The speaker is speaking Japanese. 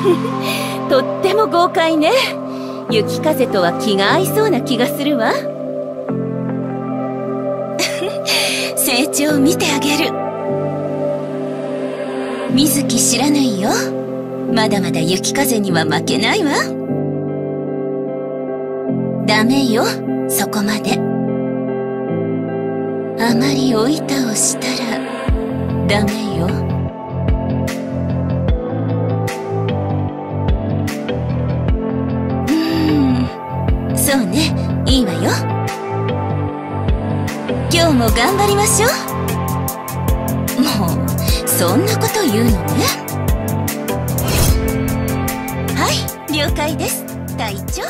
とっても豪快ね。雪風とは気が合いそうな気がするわ。成長を見てあげる。水木知らないよ。まだまだ雪風には負けないわ。ダメよ。そこまで。あまり追い倒したらダメよ。そうね。いいわよ。今日も頑張りましょう。もうそんなこと言うのね。はい了解です。隊長。